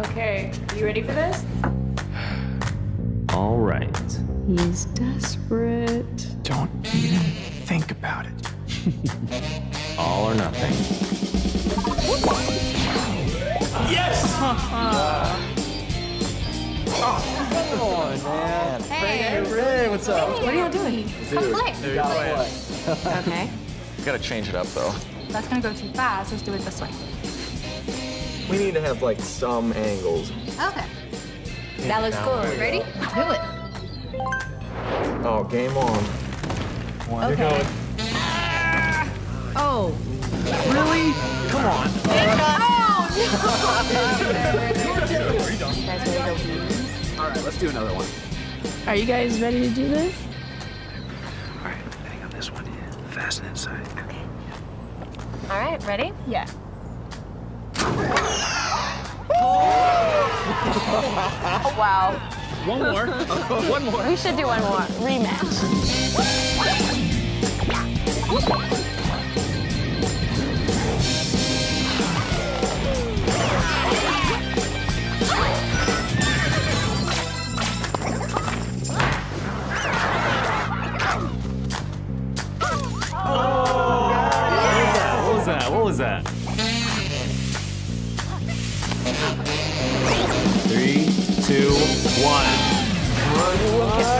Okay, you ready for this? All right. He's desperate. Don't even think about it. All or nothing. Yes! oh, come on, man. Hey, Ray, what's up? What are y'all doing? Come play. You gotta play. Okay. Gotta change it up though. That's gonna go too fast. Let's do it this way. We need to have like some angles. Okay. That looks cool. Ready? Do it. Oh, game on. One, you're Okay. going. Ah! Oh. Really? Come on. Oh, no. All right, let's do another one. Are you guys ready to do this? All right, betting on this one. Fast and inside. All right. Ready? Yeah. Oh, wow. One more. one more. We should do one more rematch. Oh, what was that? One.